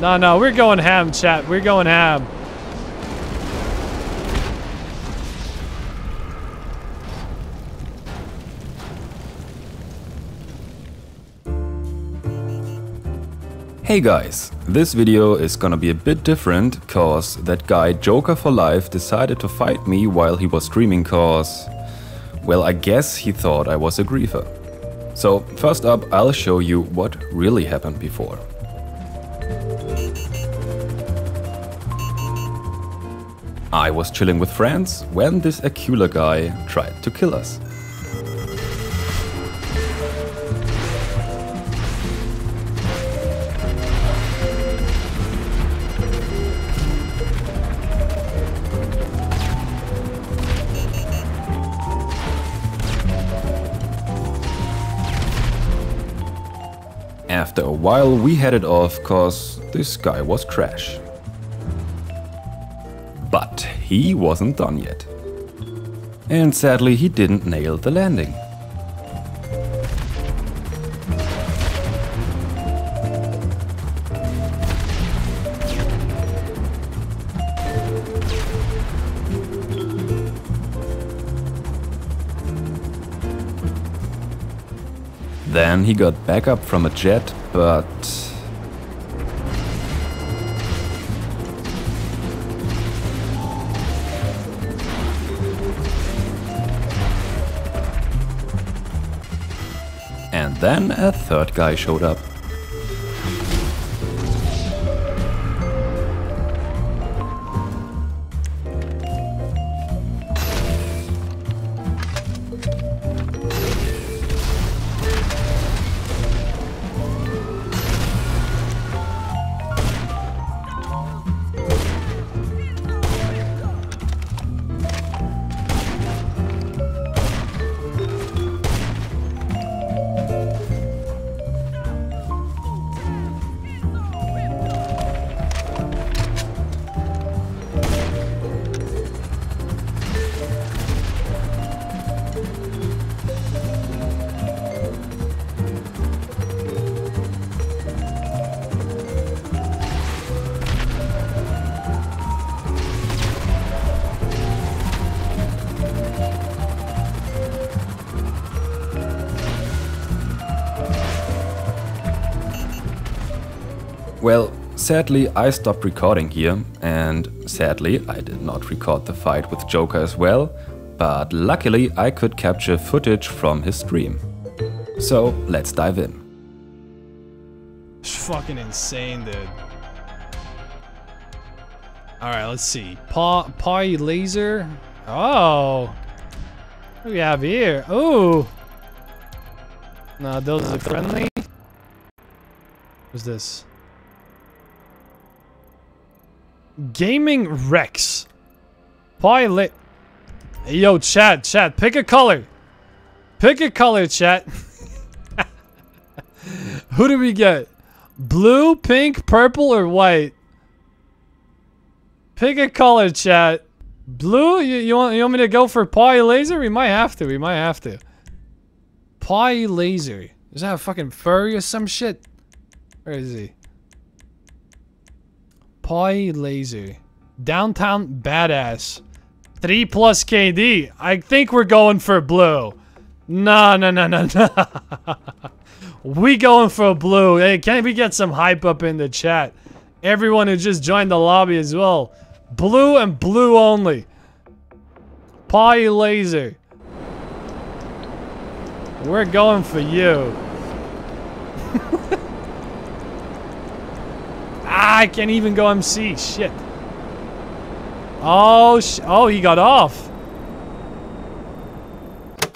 No, no, we're going ham, chat. We're going ham. Hey guys, this video is gonna be a bit different cause that guy Joker for Life decided to fight me while he was streaming cause... Well, I guess he thought I was a griefer. So, first up, I'll show you what really happened before. I was chilling with friends when this Akula guy tried to kill us. After a while we headed off cause this guy was trash. But he wasn't done yet. And sadly he didn't nail the landing. Then he got back up from a jet, but... then a third guy showed up. Well, sadly I stopped recording here, and sadly I did not record the fight with Joker as well, but luckily I could capture footage from his stream. So let's dive in. It's fucking insane, dude. Alright, let's see. Paw, paw laser. Oh. What do we have here? Oh. No, those are friendly. What's this? Gaming Rex. Pilot. Yo, chat, chat, pick a color. Pick a color, chat. Who do we get? Blue, pink, purple, or white? Pick a color, chat. Blue? You, you want you want me to go for Pi Laser? We might have to. We might have to. Pi Laser. Is that a fucking furry or some shit? Where is he? Pi Laser. Downtown Badass. 3 plus KD. I think we're going for blue. No, no, no, no, no. we going for blue. Hey, can we get some hype up in the chat? Everyone who just joined the lobby as well. Blue and blue only. Pi Laser. We're going for you. ah, I can't even go MC. Shit. Oh, sh oh, he got off.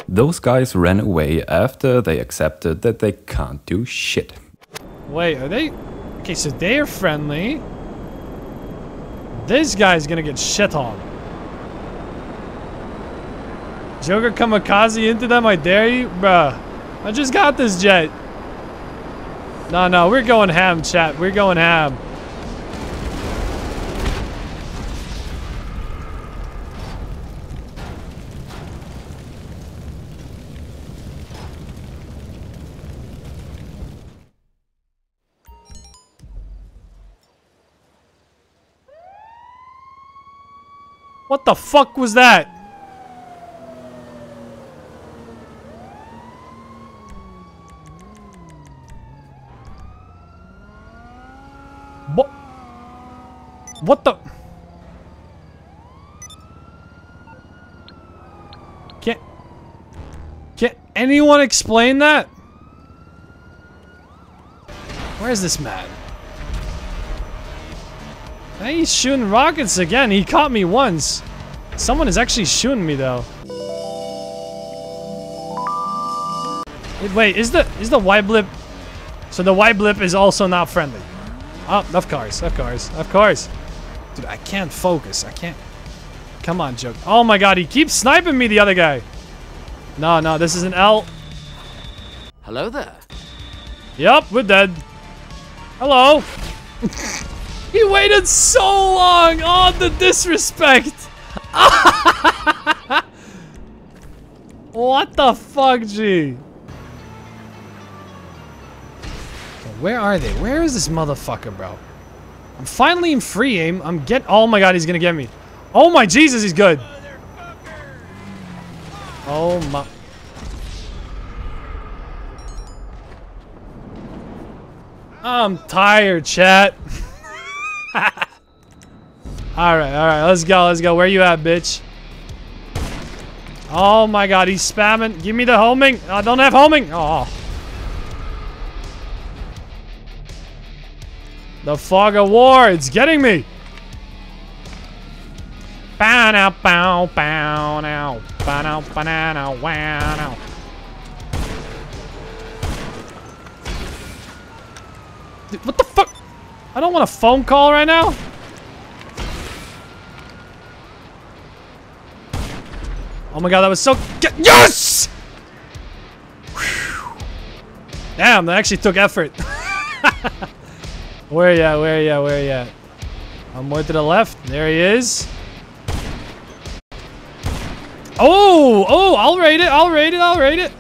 Those guys ran away after they accepted that they can't do shit. Wait, are they... Okay, so they're friendly. This guy's gonna get shit on. Joker kamikaze into them, I dare you? Bruh. I just got this jet. No, no, we're going ham, chat. We're going ham. What the fuck was that? What? What the? Can't... Can't anyone explain that? Where's this man? Hey, he's shooting rockets again. He caught me once. Someone is actually shooting me though. Wait, is the is the white blip? So the white blip is also not friendly. Oh, of course, of course, of course. Dude, I can't focus. I can't. Come on, joke. Oh my god, he keeps sniping me, the other guy. No, no, this is an L. Hello there. Yep, we're dead. Hello. he waited so long. Oh, the disrespect. what the fuck, G? Where are they? Where is this motherfucker, bro? I'm finally in free aim. I'm get. Oh my god, he's gonna get me. Oh my Jesus, he's good. Oh my. I'm tired, chat. alright, alright, let's go, let's go. Where you at, bitch? Oh my god, he's spamming. Give me the homing. I don't have homing. Oh. The fog of war, it's getting me. Bow now, bow, bow now, bow now, banana, wow now. Dude, what the fuck? I don't want a phone call right now. Oh my god, that was so yes! Damn, that actually took effort. where ya? Where ya? Where ya? I'm more to the left. There he is. Oh, oh, I'll rate it. I'll rate it. I'll rate it.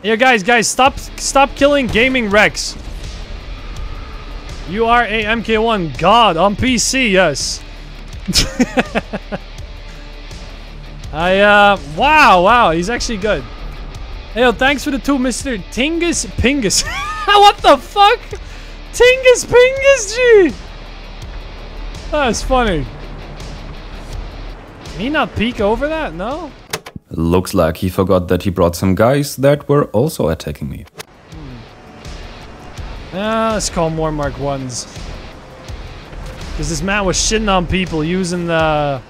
Yeah, guys, guys, stop, stop killing gaming Rex. You are a MK1 god on PC, yes. I, uh, wow, wow, he's actually good. Hey, yo, thanks for the two, Mr. Tingus Pingus. what the fuck? Tingus Pingus, G! That's funny. Can he not peek over that? No? Looks like he forgot that he brought some guys that were also attacking me. Ah, let's call more Mark 1s. Because this man was shitting on people using the...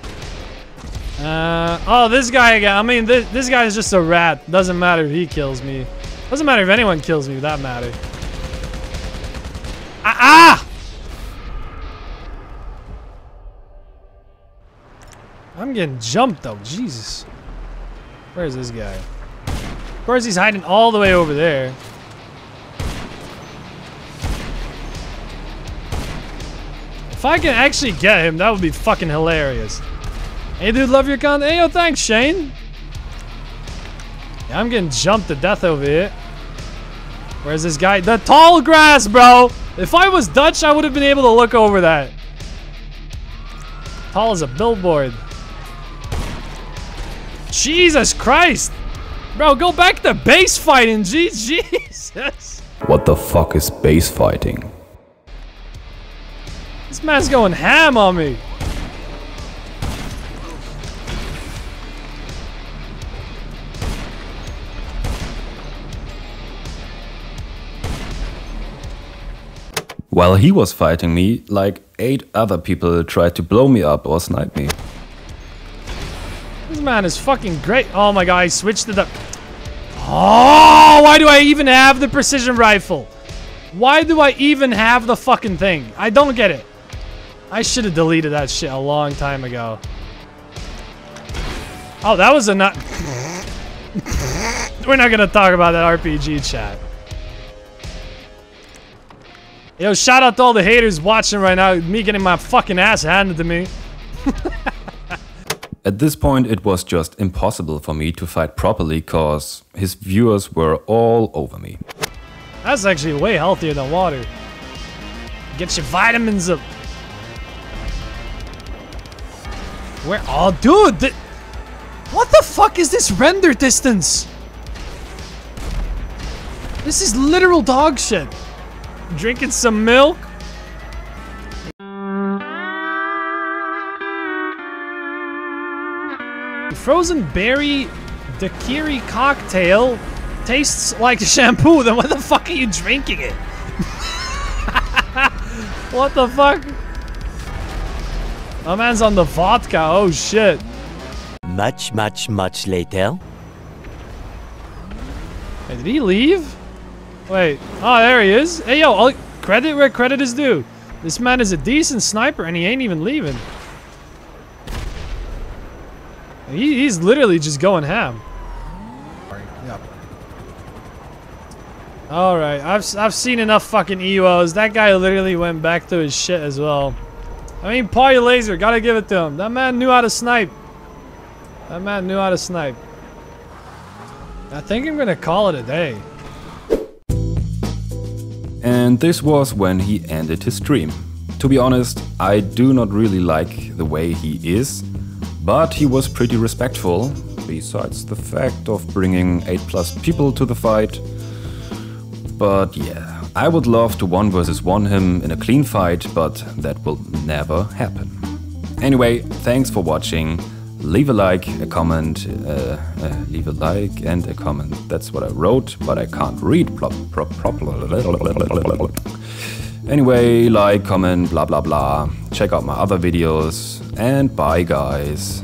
Uh, oh, this guy again. I mean, this, this guy is just a rat. Doesn't matter if he kills me. Doesn't matter if anyone kills me, that matter. Ah! ah! I'm getting jumped though, Jesus. Where's this guy? Of course he's hiding all the way over there. If I can actually get him, that would be fucking hilarious. Hey dude, love your content. Hey yo, thanks Shane. Yeah, I'm getting jumped to death over here. Where's this guy? The tall grass, bro! If I was Dutch, I would have been able to look over that. Tall as a billboard. Jesus Christ! Bro, go back to base fighting, Jesus! What the fuck is base fighting? This man's going ham on me! While he was fighting me, like 8 other people tried to blow me up or snipe me. Man is fucking great. Oh my god, I switched to the... Oh, why do I even have the precision rifle? Why do I even have the fucking thing? I don't get it. I should have deleted that shit a long time ago. Oh, that was a nut. We're not gonna talk about that RPG chat. Yo, shout out to all the haters watching right now. Me getting my fucking ass handed to me. At this point, it was just impossible for me to fight properly cause his viewers were all over me. That's actually way healthier than water. Get your vitamins up. Where? Oh, dude! what the fuck is this render distance? This is literal dog shit. Drinking some milk. Frozen berry daiquiri cocktail tastes like shampoo. Then what the fuck are you drinking it? what the fuck? My man's on the vodka. Oh shit. Much, much, much later. Hey, did he leave? Wait. Oh, there he is. Hey, yo, all, credit where credit is due. This man is a decent sniper and he ain't even leaving. He, he's literally just going ham. Yep. Alright, I've, s- I've seen enough fucking EOs. That guy literally went back to his shit as well. I mean, Pawly Lazer, gotta give it to him. That man knew how to snipe. That man knew how to snipe. I think I'm gonna call it a day. And this was when he ended his stream. To be honest, I do not really like the way he is, but he was pretty respectful, besides the fact of bringing 8 plus people to the fight. But yeah, I would love to 1 versus 1 him in a clean fight, but that will never happen. Anyway, thanks for watching. Leave a like, a comment, uh, uh, leave a like and a comment. That's what I wrote, but I can't read. Anyway, like, comment, blah blah blah. Check out my other videos, and bye guys.